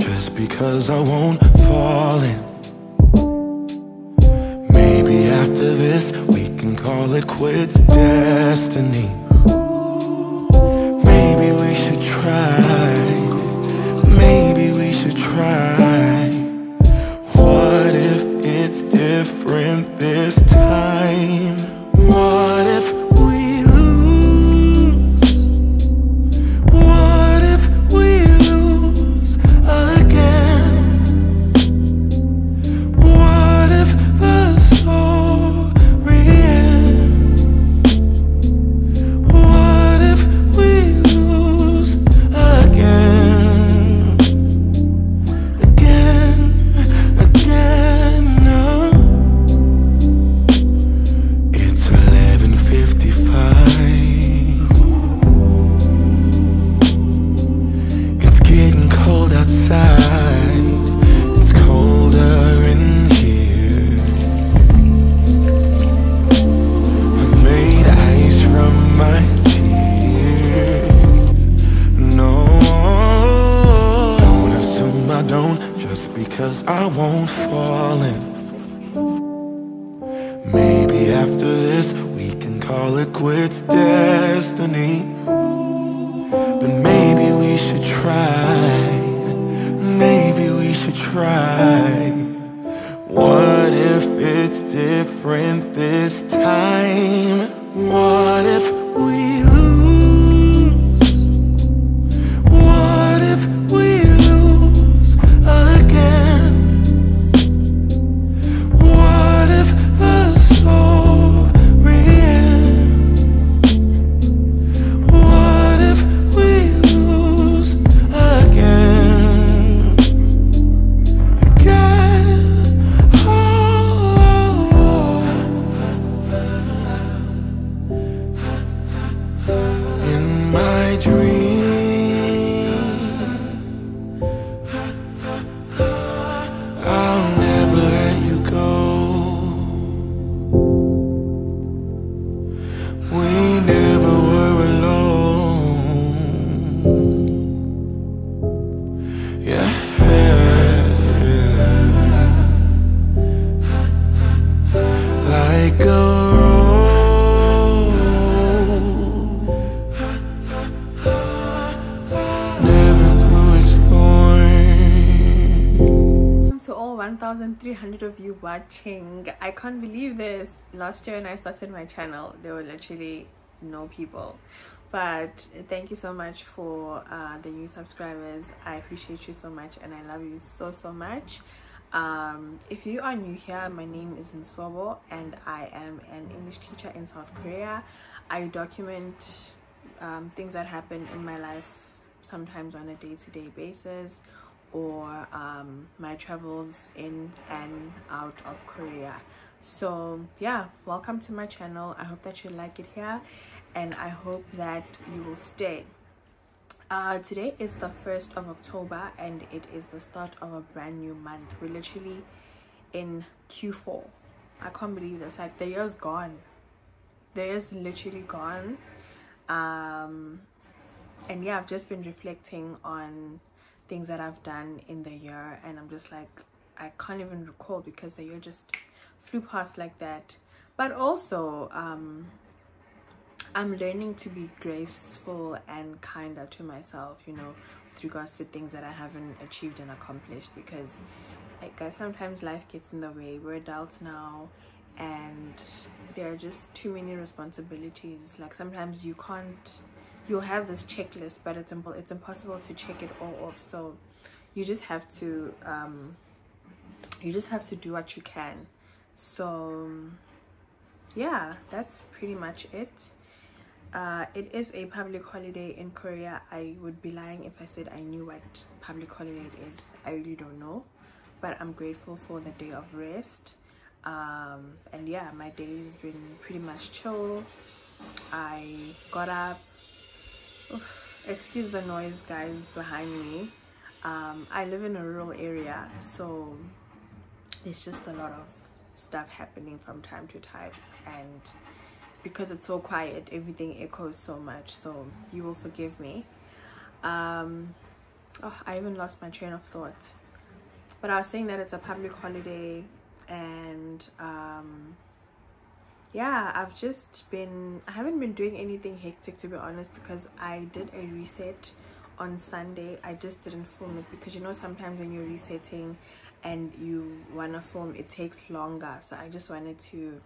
just because I won't fall in. Maybe after this we can call it quits destiny. Maybe we should try. Maybe we should try. What if it's different this time? Last year when i started my channel there were literally no people. But thank you so much for uh, the new subscribers. I appreciate you so much and i love you so so much. Um, if you are new here my name is Nsovo and i am an english teacher in south korea. I document um, things that happen in my life sometimes on a day-to-day basis or um, my travels in and out of Korea. So yeah, welcome to my channel. I hope that you like it here and I hope that you will stay. Uh, today is the 1st of October and it is the start of a brand new month. We're literally in Q4. I can't believe this. Like the year's gone. The year's literally gone. Um, and yeah, I've just been reflecting on things that I've done in the year and I'm just like I can't even recall because the year just flew past like that. But also um I'm learning to be graceful and kinder to myself you know with regards to things that I haven't achieved and accomplished because like guys sometimes life gets in the way. We're adults now and there are just too many responsibilities. Like sometimes you can't you'll have this checklist but it's it's impossible to check it all off. So you just have to um you just have to do what you can so yeah that's pretty much it uh, it is a public holiday in Korea. I would be lying if I said I knew what public holiday is. I really don't know. But I'm grateful for the day of rest. Um, and yeah, my day's been pretty much chill. I got up. Oof, excuse the noise, guys, behind me. Um, I live in a rural area, so there's just a lot of stuff happening from time to time. And because it's so quiet everything echoes so much so you will forgive me um oh i even lost my train of thought but i was saying that it's a public holiday and um yeah i've just been i haven't been doing anything hectic to be honest because i did a reset on sunday i just didn't film it because you know sometimes when you're resetting and you want to film it takes longer. So i just wanted to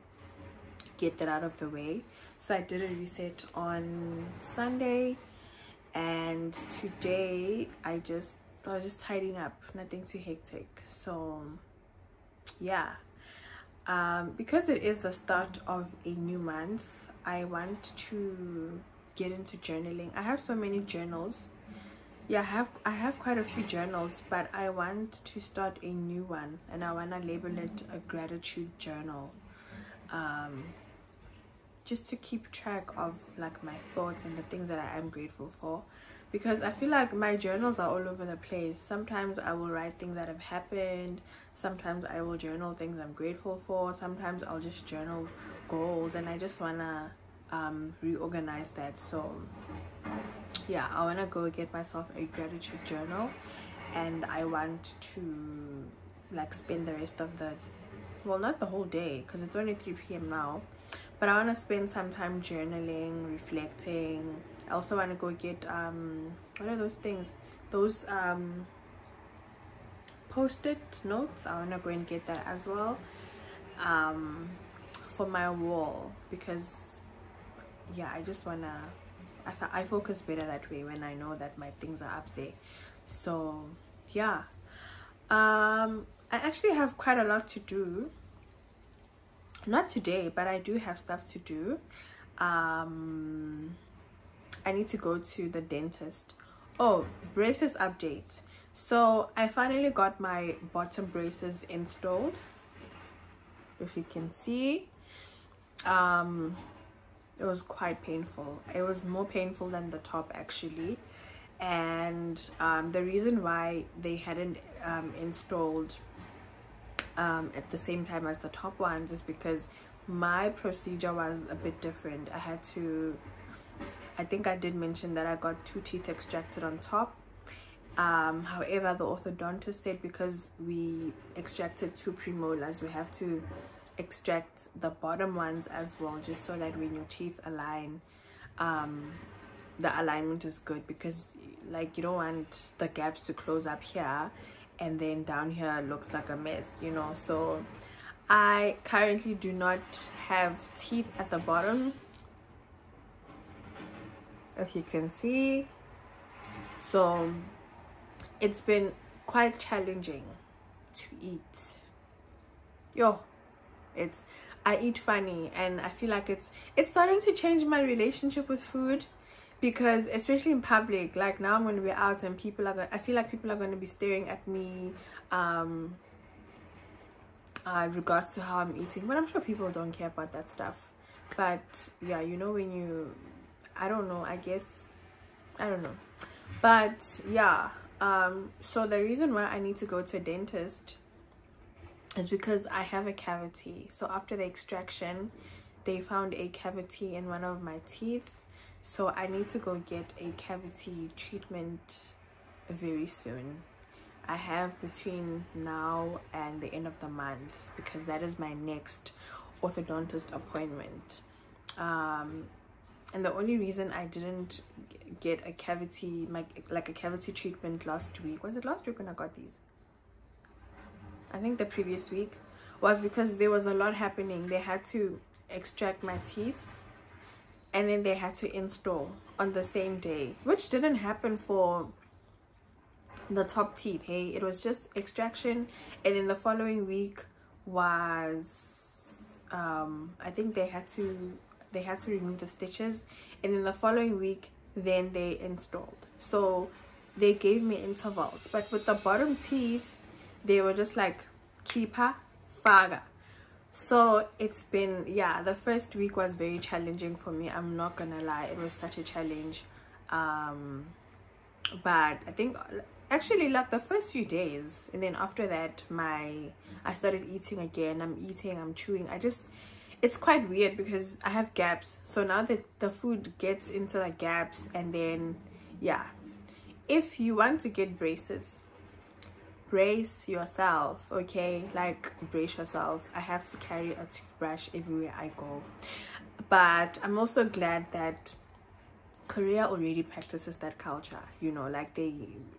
get that out of the way. So i did a reset on sunday and today i just i was just tidying up. Nothing too hectic. So yeah. Um, because it is the start of a new month i want to get into journaling. I have so many journals yeah i have i have quite a few journals but i want to start a new one and i want to label it a gratitude journal um, just to keep track of like my thoughts and the things that I am grateful for because I feel like my journals are all over the place. Sometimes I will write things that have happened, sometimes I will journal things I'm grateful for, sometimes I'll just journal goals and I just want to um, reorganize that. So yeah, I want to go get myself a gratitude journal and I want to like spend the rest of the well not the whole day because it's only 3 p.m now but i want to spend some time journaling reflecting. I also want to go get um what are those things? Those um post-it notes. I want to go and get that as well um for my wall because yeah i just want to I, I focus better that way when i know that my things are up there. So yeah. Um i actually have quite a lot to do. Not today but i do have stuff to do. Um i need to go to the dentist. Oh braces update. So i finally got my bottom braces installed if you can see. Um it was quite painful it was more painful than the top actually and um, the reason why they hadn't um, installed um, at the same time as the top ones is because my procedure was a bit different. I had to, I think I did mention that I got two teeth extracted on top. Um, however, the orthodontist said because we extracted two premolars, we have to extract the bottom ones as well, just so that when your teeth align, um, the alignment is good because like you don't want the gaps to close up here and then down here looks like a mess you know? So I currently do not have teeth at the bottom. If you can see. So it's been quite challenging to eat. Yo it's I eat funny and I feel like it's it's starting to change my relationship with food because especially in public like now i'm going to be out and people are going i feel like people are going to be staring at me um uh regards to how i'm eating. But i'm sure people don't care about that stuff. But yeah you know when you i don't know i guess i don't know. But yeah um so the reason why i need to go to a dentist is because i have a cavity. So after the extraction they found a cavity in one of my teeth. So i need to go get a cavity treatment very soon. I have between now and the end of the month because that is my next orthodontist appointment. Um, and the only reason i didn't get a cavity like like a cavity treatment last week was it last week when i got these i think the previous week was because there was a lot happening. They had to extract my teeth and then they had to install on the same day which didn't happen for the top teeth hey? It was just extraction and then the following week was um i think they had to they had to remove the stitches and in the following week then they installed. So they gave me intervals but with the bottom teeth they were just like keeper faga so it's been yeah the first week was very challenging for me i'm not gonna lie it was such a challenge. Um but i think actually like the first few days and then after that my i started eating again i'm eating i'm chewing i just it's quite weird because i have gaps so now that the food gets into the gaps and then yeah. If you want to get braces brace yourself okay? Like brace yourself. I have to carry a toothbrush everywhere i go. But i'm also glad that korea already practices that culture you know? Like they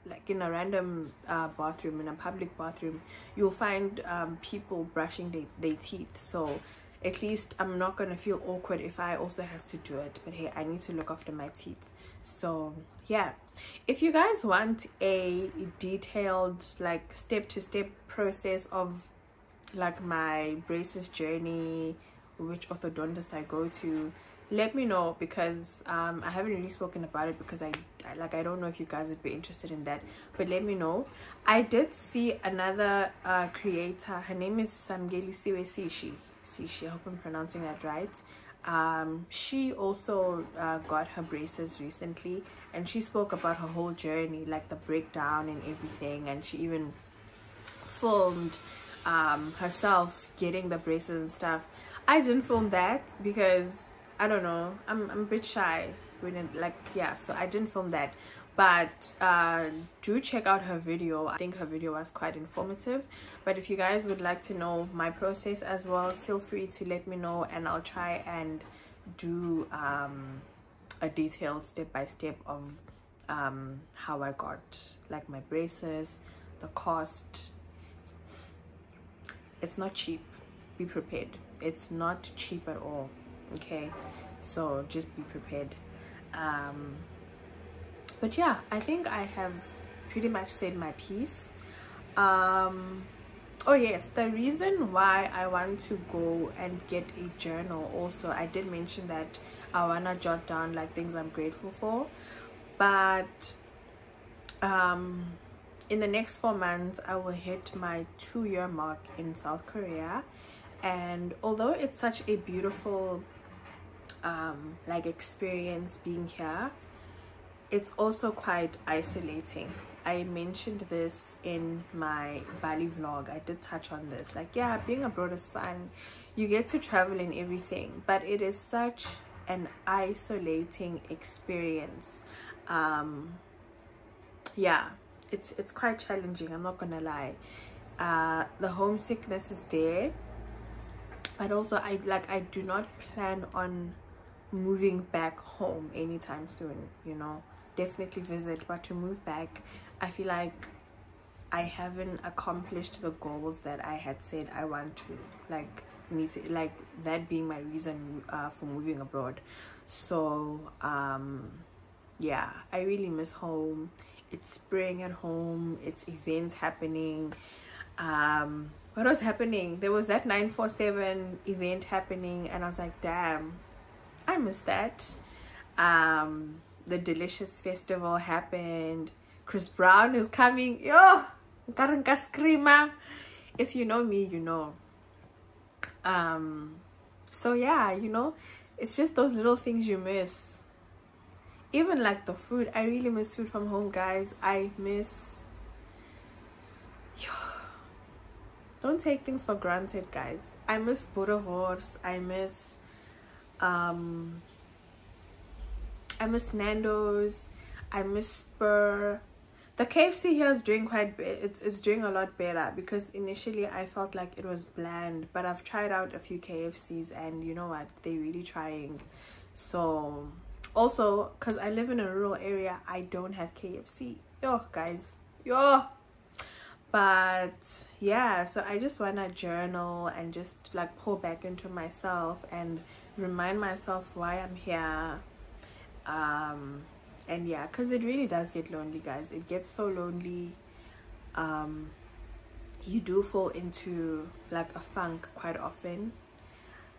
like in a random uh, bathroom in a public bathroom you'll find um, people brushing their, their teeth. So at least i'm not gonna feel awkward if i also have to do it. But hey i need to look after my teeth so yeah. If you guys want a detailed like step-to-step -step process of like my braces journey which orthodontist i go to let me know because um, i haven't really spoken about it because I, I, like i don't know if you guys would be interested in that but let me know. I did see another uh, creator. Her name is samgeli siwe sishi. Sishi i hope i'm pronouncing that right um, she also uh, got her braces recently and she spoke about her whole journey like the breakdown and everything and she even filmed um, herself getting the braces and stuff. I didn't film that because i don't know i'm, I'm a bit shy when it, like yeah so i didn't film that but uh, do check out her video. I think her video was quite informative. But if you guys would like to know my process as well feel free to let me know and i'll try and do um, a detailed step-by-step -step of um, how i got like my braces the cost. It's not cheap. Be prepared. It's not cheap at all. Okay? So just be prepared. Um but yeah i think i have pretty much said my piece. Um oh yes the reason why i want to go and get a journal also i did mention that i want to jot down like things i'm grateful for. But um in the next four months i will hit my two-year mark in south korea. And although it's such a beautiful um like experience being here it's also quite isolating. I mentioned this in my bali vlog. I did touch on this. Like yeah being abroad is fun. You get to travel and everything but it is such an isolating experience. Um yeah it's it's quite challenging i'm not gonna lie. Uh the homesickness is there but also i like i do not plan on moving back home anytime soon you know definitely visit but to move back i feel like i haven't accomplished the goals that i had said i want to like need to like that being my reason uh, for moving abroad. So um yeah i really miss home. It's spring at home. It's events happening. Um what was happening? There was that 947 event happening and i was like damn i miss that. Um the delicious festival happened. Chris brown is coming. Yo screamer if you know me you know. Um so yeah you know it's just those little things you miss. Even like the food. I really miss food from home guys. I miss yo, don't take things for granted guys. I miss boerewors i miss um I miss Nando's. I miss Spur. The KFC here is doing quite it's it's doing a lot better because initially I felt like it was bland, but I've tried out a few KFCs and you know what, they're really trying. So also because I live in a rural area, I don't have KFC. Yo guys, yo. But yeah, so I just wanna journal and just like pull back into myself and remind myself why I'm here um and yeah because it really does get lonely guys. It gets so lonely. Um you do fall into like a funk quite often.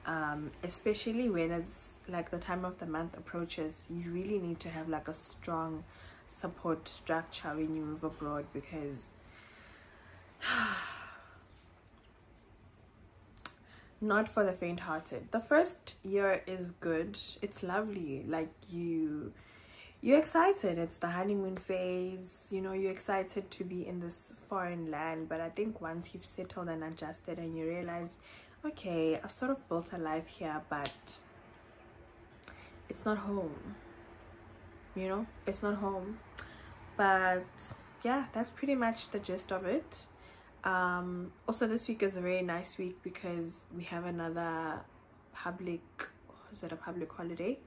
Um, especially when it's like the time of the month approaches you really need to have like a strong support structure when you move abroad because not for the faint-hearted. The first year is good. It's lovely. Like you you're excited. It's the honeymoon phase. You know you're excited to be in this foreign land. But i think once you've settled and adjusted and you realize okay i've sort of built a life here but it's not home. You know it's not home. But yeah that's pretty much the gist of it um also this week is a very nice week because we have another public is it a public holiday?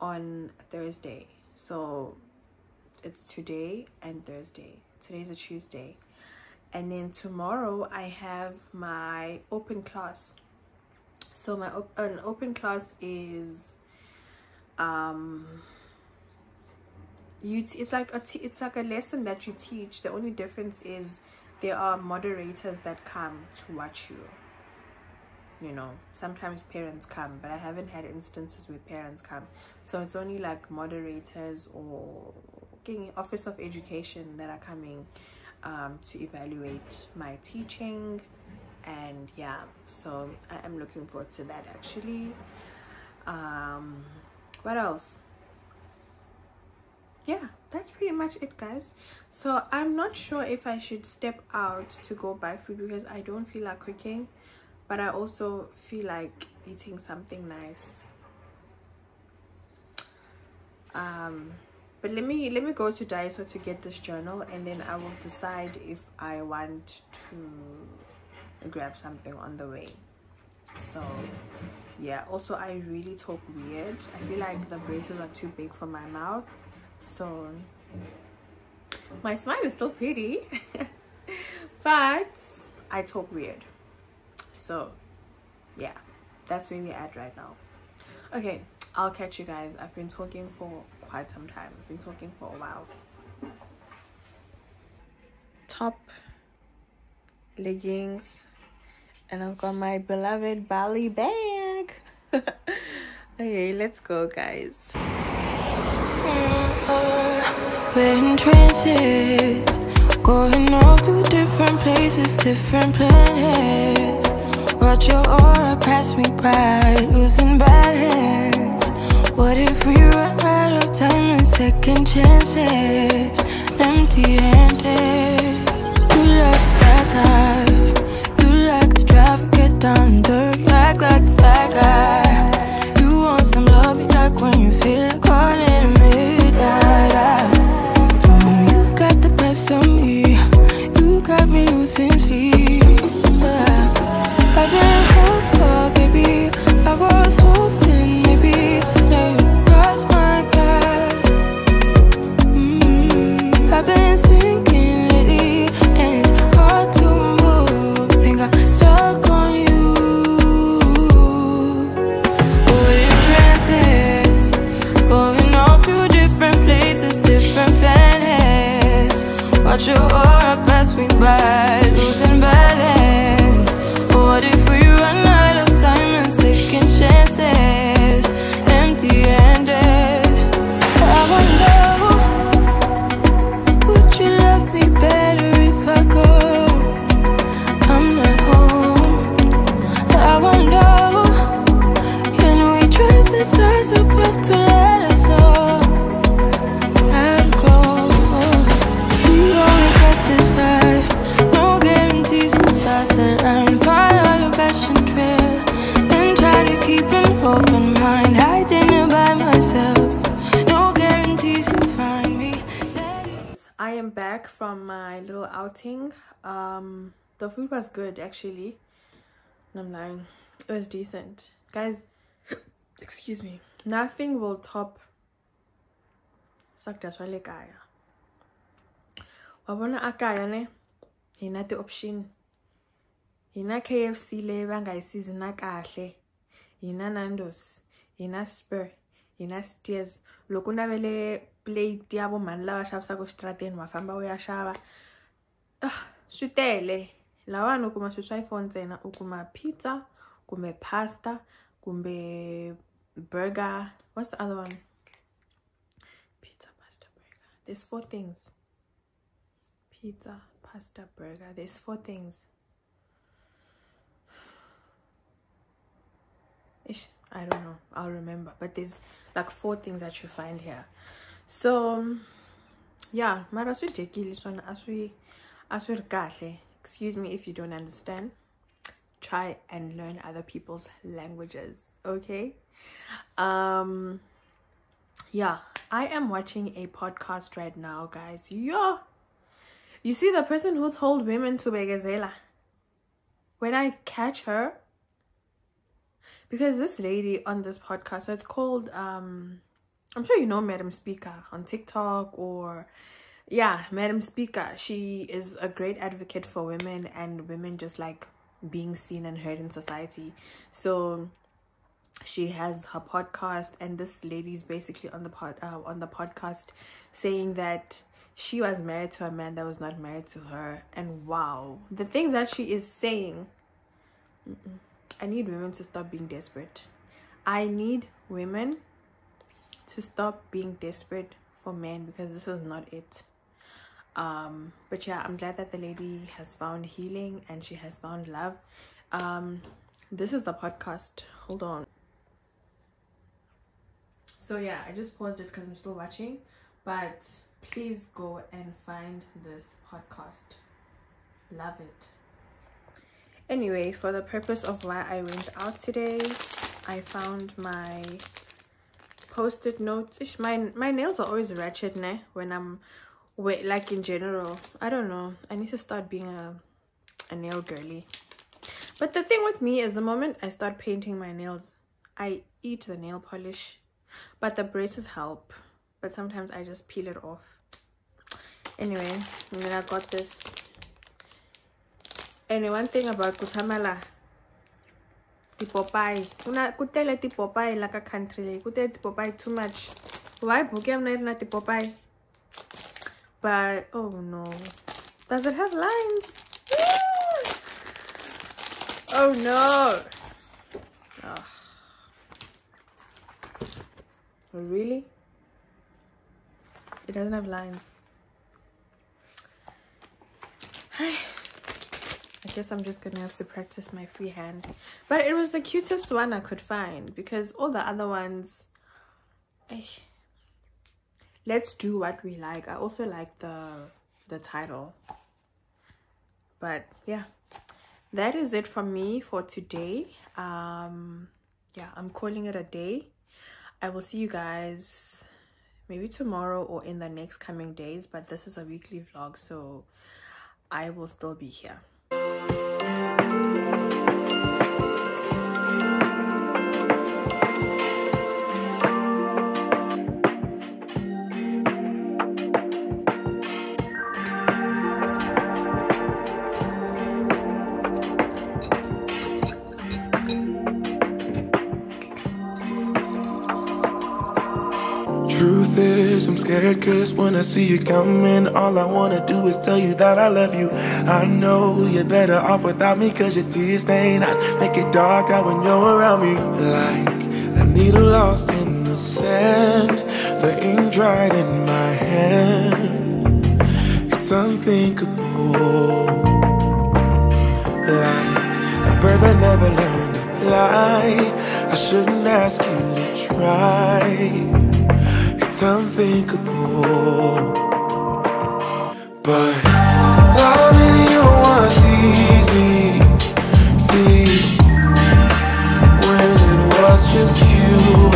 On thursday. So it's today and thursday. Today's a tuesday. And then tomorrow i have my open class. So my op an open class is um you it's like a it's like a lesson that you teach. The only difference is there are moderators that come to watch you. You know sometimes parents come but i haven't had instances where parents come. So it's only like moderators or office of education that are coming um, to evaluate my teaching. And yeah so i am looking forward to that actually. Um what else yeah that's pretty much it guys. So i'm not sure if i should step out to go buy food because i don't feel like cooking but i also feel like eating something nice. Um but let me let me go to Daiso to get this journal and then I will decide if I want to grab something on the way. So yeah also I really talk weird. I feel like the braces are too big for my mouth so my smile is still pretty but I talk weird. So yeah that's where we're at right now. Okay I'll catch you guys. I've been talking for quite some time. I've been talking for a while. Top leggings and I've got my beloved Bali bag. Okay let's go guys we're in trances, going off to different places, different planets. Watch your aura pass me by, losing balance. What if we run out of time and second chances? Empty am back from my little outing. Um, the food was good actually. No, I'm lying. It was decent, guys. Excuse me. Nothing will top swakudya swa le kaya. Wabona akaya ne? Hi na ti-option. Hi na KFC leyi va nga yi season kahle. Hi na Nando's. Hi na Spur. Hi na Steers. Loko plate ya vo mhani lava xavisaka xitarateni wa famba u ya xava. Swi tele. Lawani u kuma swilo swa four ntsena. U kuma pizza, kumbe pasta, kumbe burger what's the other one pizza pasta burger there's four things pizza pasta burger there's four things Ish, i don't know i'll remember but there's like four things that you find here so yeah mara swi dyekile swona a swi a swi ri kahle. Excuse me if you don't understand. Try and learn other people's languages okay? Um yeah i am watching a podcast right now guys. Yo! You see the person who told women to begazela when i catch her because this lady on this podcast so it's called um i'm sure you know madam speaker on tiktok or yeah madam speaker. She is a great advocate for women and women just like being seen and heard in society. So she has her podcast and this lady's basically on the pod uh, on the podcast saying that she was married to a man that was not married to her. And wow the things that she is saying. Mm -mm. i need women to stop being desperate. I need women to stop being desperate for men because this is not it. Um but yeah i'm glad that the lady has found healing and she has found love. Um this is the podcast. Hold on. So yeah i just paused it because i'm still watching but please go and find this podcast. Love it. Anyway for the purpose of why i went out today i found my post-it notes. Ish, my my nails are always ratchet ne? When i'm wait like in general. I don't know. I need to start being a a nail girly. But the thing with me is the moment i start painting my nails i eat the nail polish. But the braces help. But sometimes i just peel it off. Anyway and then i got this. And one thing about kutamala tipopai kuna kutele tipopai like a country leyi kutele tipopai too much. Why book am na tipopai but oh no. Does it have lines? Oh no. Oh. really? It doesn't have lines I guess I'm just gonna have to practice my freehand but it was the cutest one I could find because all the other ones I let's do what we like. I also like the the title. But yeah. That is it from me for today. Um yeah i'm calling it a day. I will see you guys maybe tomorrow or in the next coming days but this is a weekly vlog so i will still be here scared cause when I see you coming, all I wanna do is tell you that I love you. I know you're better off without me cause your tears stain eyes make it dark out when you're around me. Like a needle lost in the sand, the ink dried in my hand. It's unthinkable. Like a bird that never learned to fly, I shouldn't ask you to try it's unthinkable. But loving you was easy. See, when it was just you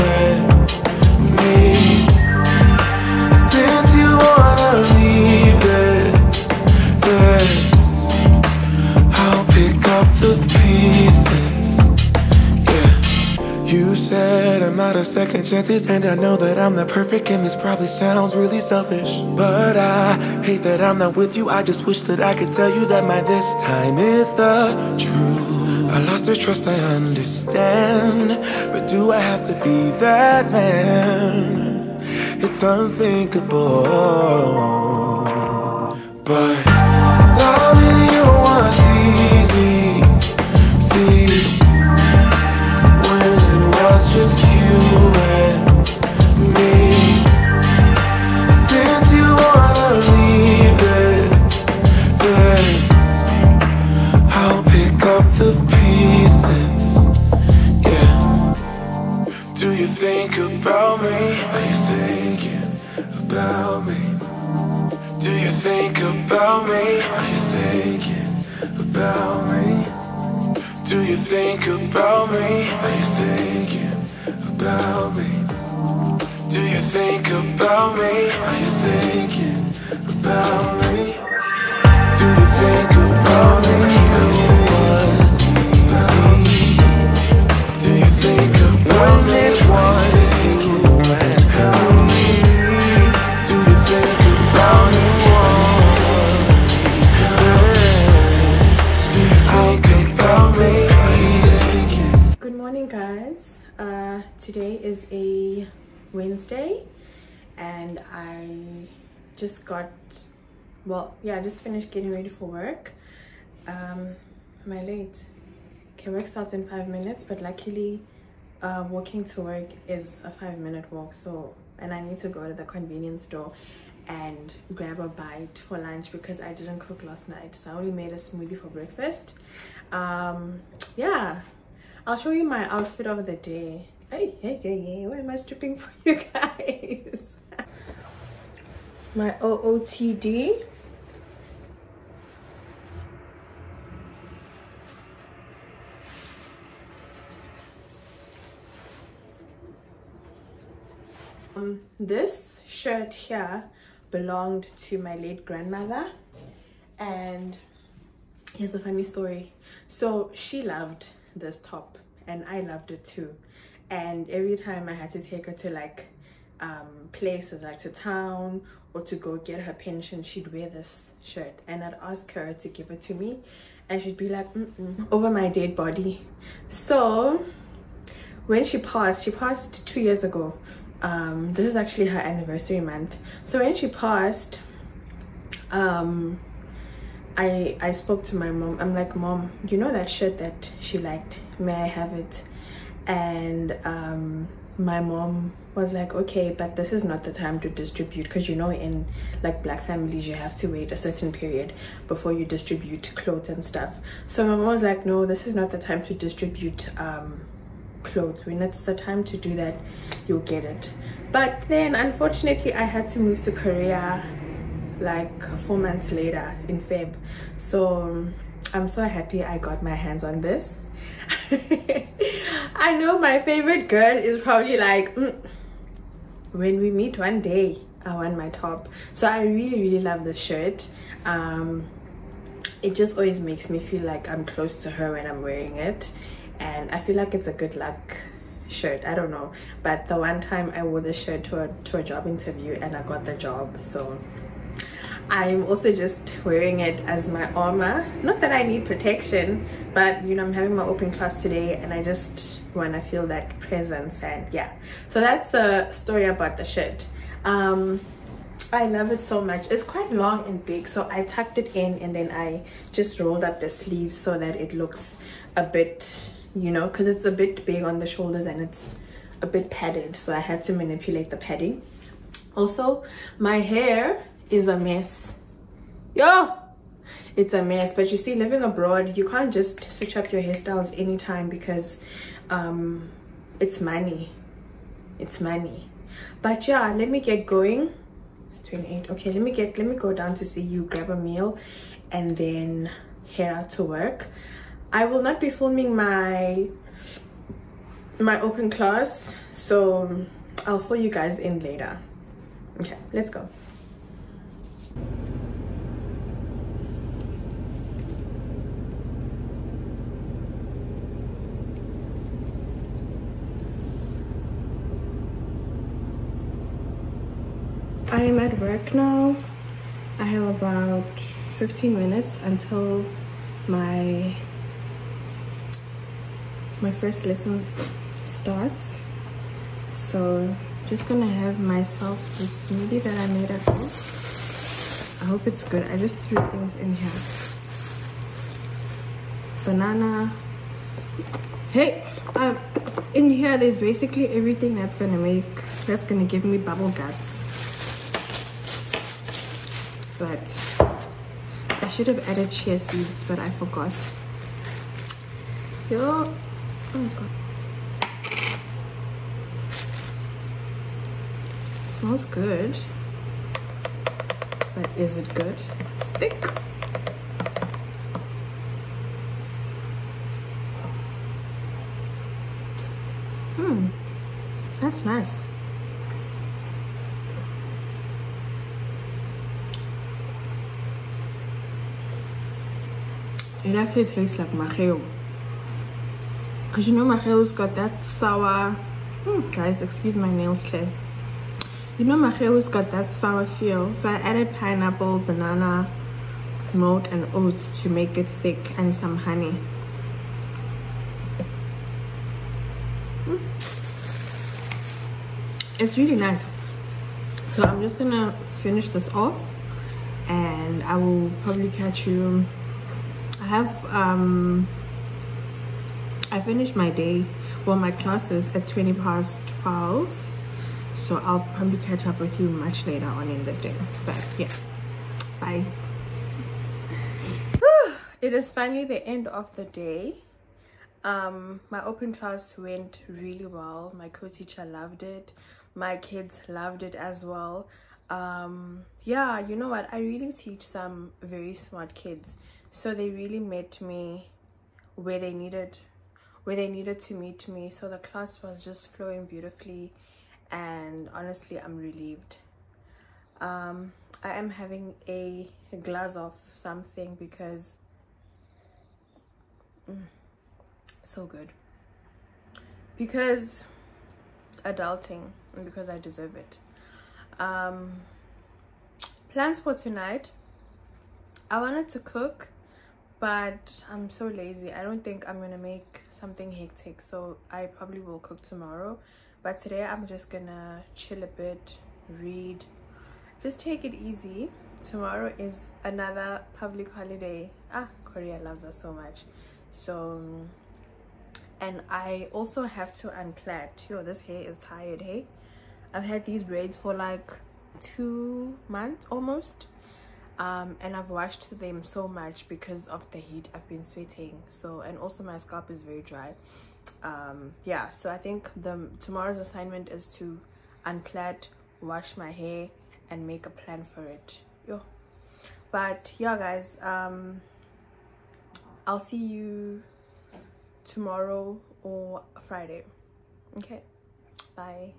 out of second chances, and I know that I'm not perfect, and this probably sounds really selfish. But I hate that I'm not with you. I just wish that I could tell you that my this time is the truth. I lost the trust, I understand, but do I have to be that man? It's unthinkable, but well, yeah, I just finished getting ready for work. Um, am I late? Okay, work starts in five minutes, but luckily, uh, walking to work is a five minute walk. So, and I need to go to the convenience store and grab a bite for lunch because I didn't cook last night. So I only made a smoothie for breakfast. Um, yeah, I'll show you my outfit of the day. Hey, hey, hey, hey, why am I stripping for you guys? my OOTD. Um, this shirt here belonged to my late grandmother and here's a funny story. So she loved this top and i loved it too. And every time i had to take her to like um, places like to town or to go get her pension she'd wear this shirt. And i'd ask her to give it to me and she'd be like Mm-mm, over my dead body. So when she passed she passed two years ago um this is actually her anniversary month. So when she passed um i i spoke to my mom. I'm like mom you know that shirt that she liked? May i have it? And um my mom was like okay but this is not the time to distribute because you know in like black families you have to wait a certain period before you distribute clothes and stuff. So my mom was like no this is not the time to distribute um clothes. When it's the time to do that you'll get it. But then unfortunately i had to move to korea like four months later in feb. So um, i'm so happy i got my hands on this. I know my favorite girl is probably like mm, when we meet one day i want my top. So i really really love this shirt. Um it just always makes me feel like i'm close to her when i'm wearing it and i feel like it's a good luck shirt. I don't know. But the one time i wore this shirt to a to a job interview and i got the job. So i'm also just wearing it as my armor. Not that i need protection but you know i'm having my open class today and i just want to feel that presence and yeah. So that's the story about the shirt. Um I love it so much. It's quite long and big, so I tucked it in and then I just rolled up the sleeves so that it looks a bit, you know, because it's a bit big on the shoulders and it's a bit padded. So I had to manipulate the padding. Also, my hair is a mess. Yo! It's a mess. But you see, living abroad, you can't just switch up your hairstyles anytime because um, it's money. It's money. But yeah, let me get going it's 28 okay let me get let me go down to CU grab a meal and then head out to work i will not be filming my my open class so i'll fill you guys in later okay let's go I am at work now. I have about 15 minutes until my my first lesson starts. So just gonna have myself the smoothie that I made at home. I hope it's good. I just threw things in here. Banana. Hey, uh, in here there's basically everything that's gonna make that's gonna give me bubble guts but I should have added chia seeds, but I forgot. Yo, god. smells good. But is it good? It's thick. Hmm. That's nice. It actually tastes like maheu. Because you know maheu's got that sour... Hmm, guys, excuse my nails, Claire. You know maheu's got that sour feel. So I added pineapple, banana, milk and oats to make it thick and some honey. Hmm. It's really nice. So I'm just gonna finish this off and I will probably catch you I have um I finished my day well my classes at 20 past 12 so I'll probably catch up with you much later on in the day but yeah bye. It is finally the end of the day. Um my open class went really well. My co-teacher loved it. My kids loved it as well. Um yeah you know what? I really teach some very smart kids so they really met me where they needed where they needed to meet me. So the class was just flowing beautifully and honestly i'm relieved. Um i am having a, glass of something because mm, so good. Because adulting and because i deserve it. Um plans for tonight. I wanted to cook but i'm so lazy. I don't think i'm gonna make something hectic so i probably will cook tomorrow. But today i'm just gonna chill a bit read. Just take it easy. Tomorrow is another public holiday. Ah korea loves us so much. So and i also have to unplait. Yo this hair is tired hey? I've had these braids for like two months almost um, and i've washed them so much because of the heat. I've been sweating. So and also my scalp is very dry. Um, yeah so i think the tomorrow's assignment is to unplait wash my hair and make a plan for it. Yo. But yeah guys um i'll see you tomorrow or friday. Okay. Bye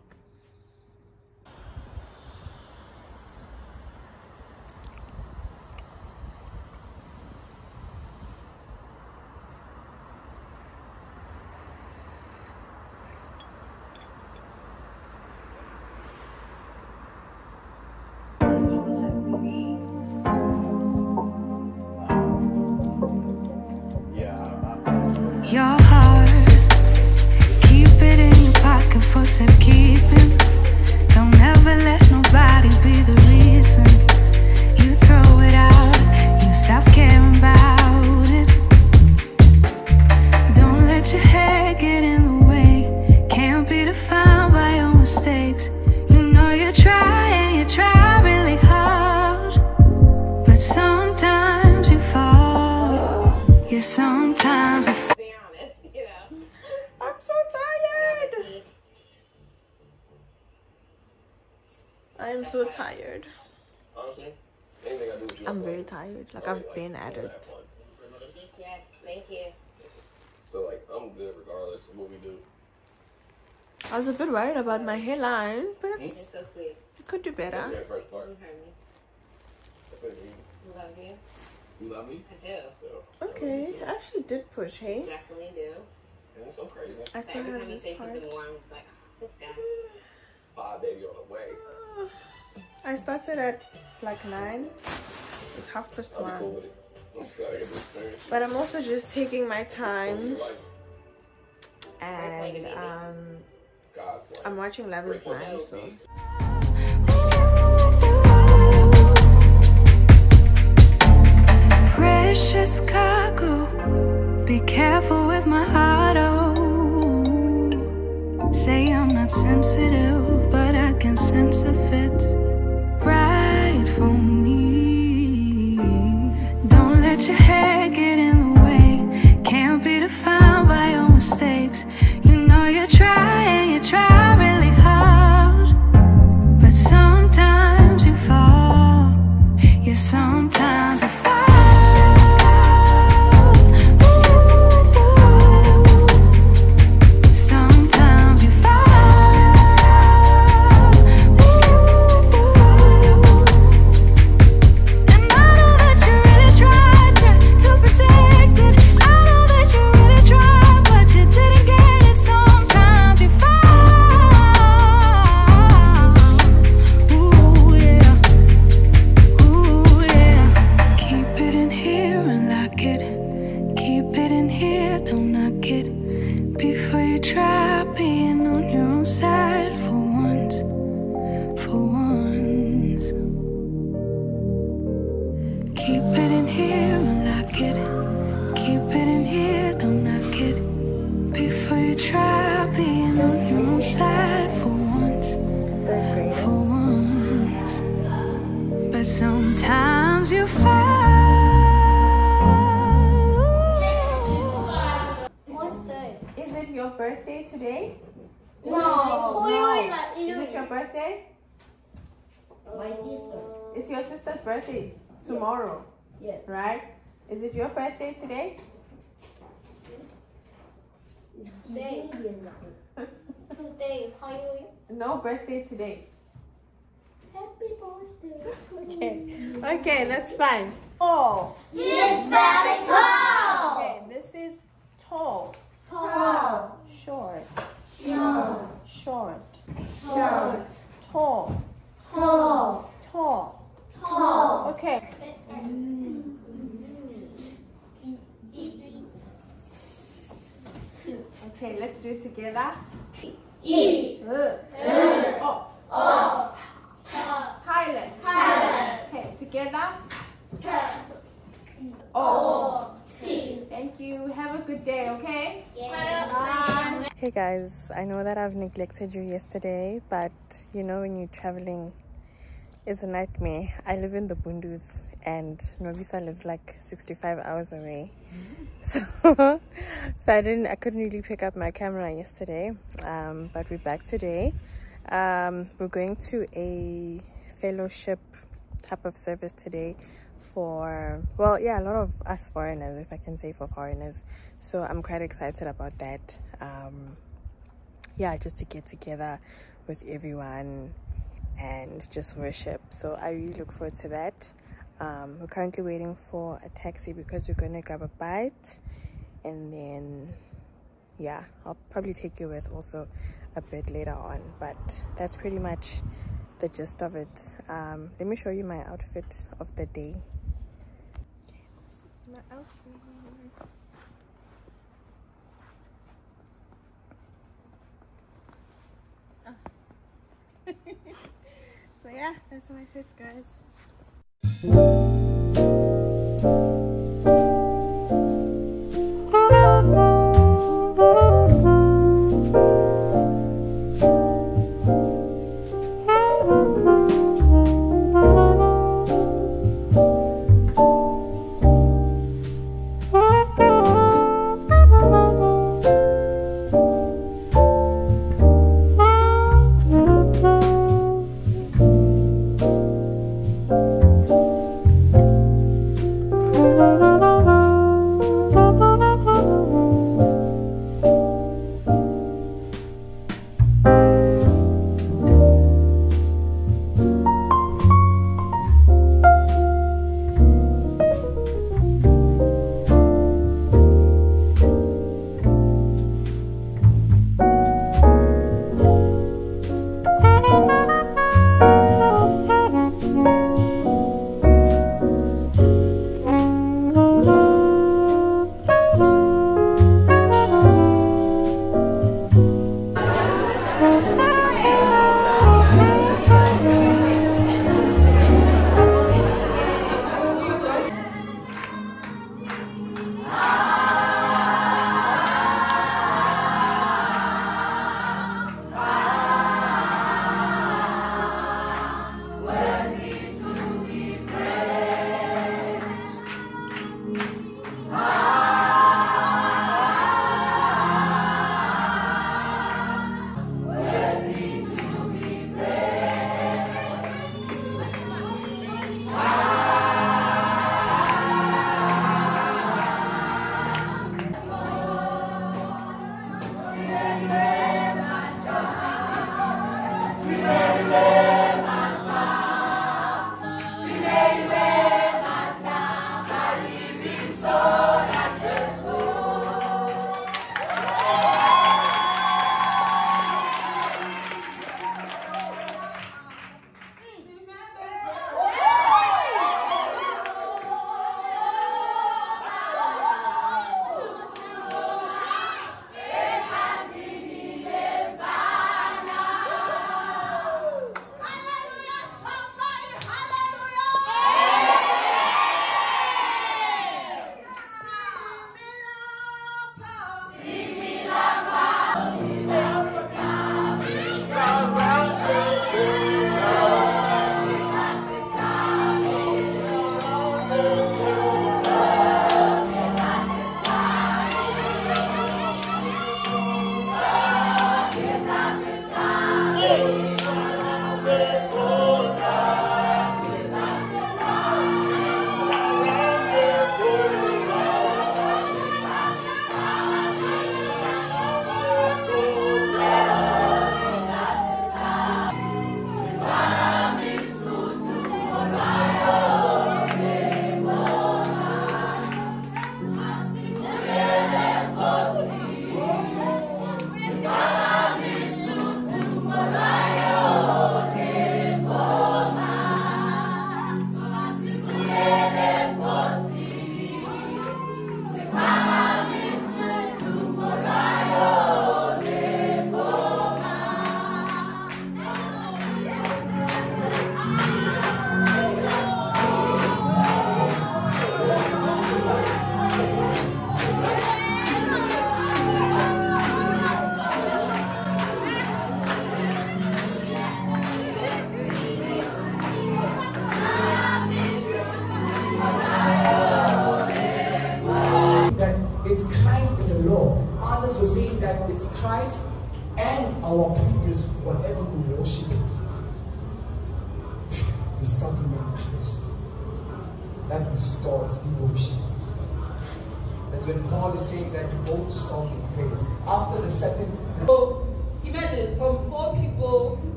tired like i've been at it Yes, thank you. So like, I'm good regardless of what we do. i was a bit worried about my hairline but You're it's so sweet. it could do better That first part. You heard me. I. Love you. You love me? I do. Yeah. okay i actually did push hey Definitely do. And it's so crazy. i still every have time you this say part something more, I'm like, oh, this guy. Bye, baby, on the way. I started at like nine. It's half past I'll be cool one. with it. I'm still get the experience. But I'm also just taking my time and um, I'm watching Love is Blind. So Precious cargo, be careful with my heart. Oh, say I'm not sensitive, but I can sense if it's Is it your birthday? My sister. It's your sister's birthday tomorrow. Yes. Right? Is it your birthday today? Today. today. No birthday today. Happy birthday. Okay. Okay, that's fine. Tall. Yes, very tall. Okay, this is tall. Tall. Short. Short. short, Short. tall, Tall. tall. Tall. Okay. Okay, let's do it together. E. Uh, oh, O. Highland. Highland. Okay, together. Oh. O. T. Thank you. Have a good day, okay? Bye. Hey guys, I know that I've neglected you yesterday, but you know when you're traveling it's a nightmare. I live in the Bundus and Novisa lives like 65 hours away. So so I didn't I couldn't really pick up my camera yesterday. Um, but we're back today. Um, we're going to a fellowship type of service today for well yeah a lot of us foreigners if i can say for foreigners. So i'm quite excited about that. Um yeah just to get together with everyone and just worship. So i really look forward to that. Um we're currently waiting for a taxi because we're going to grab a bite and then yeah i'll probably take you with also a bit later on but that's pretty much the gist of it. Um let me show you my outfit of the day my outfit. So yeah, that's my fits, guys.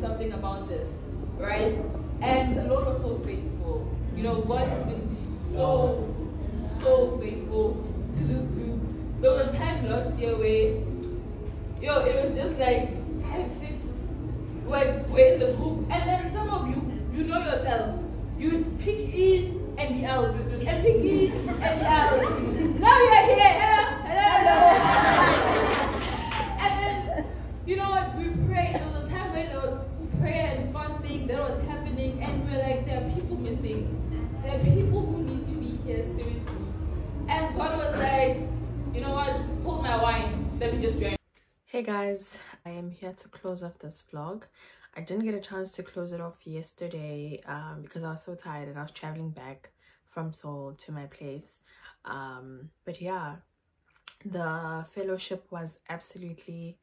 Something about this. Right? And the Lord was so faithful. You know, God has been so, so faithful to this group. There was a time last year where yo, it was just like five, six were, were in the group. And then some of you, you know yourself. You pick in and be out. And pick in and out. Now you're here. Hello, hello, hello. and then, you know what? We prayed. There was a time where there was prayer and fasting that was happening. And we we're like, there are people missing. There are people who need to be here seriously. And God was like, you know what? Hold my wine. Let me just drink. Hey guys, I am here to close off this vlog. I didn't get a chance to close it off yesterday um, because I was so tired and I was traveling back from Seoul to my place. Um, but yeah, the fellowship was absolutely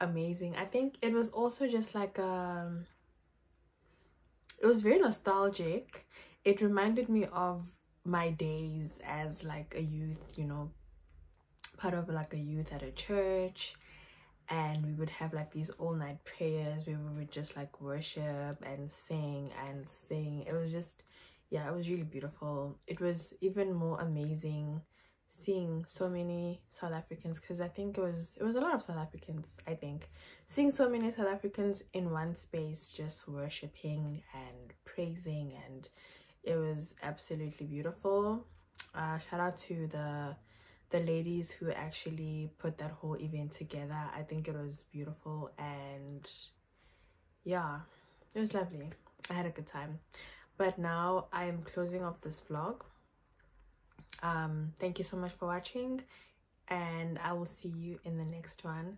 amazing. I think it was also just like um, it was very nostalgic. It reminded me of my days as like a youth, you know, part of like a youth at a church. And we would have like these all night prayers where we would just like worship and sing and sing. It was just yeah it was really beautiful. It was even more amazing seeing so many south africans because i think it was it was a lot of south africans i think. Seeing so many south africans in one space just worshiping and praising and it was absolutely beautiful. Uh shout out to the the ladies who actually put that whole event together. I think it was beautiful and yeah it was lovely. I had a good time. But now i am closing off this vlog. Um thank you so much for watching and i will see you in the next one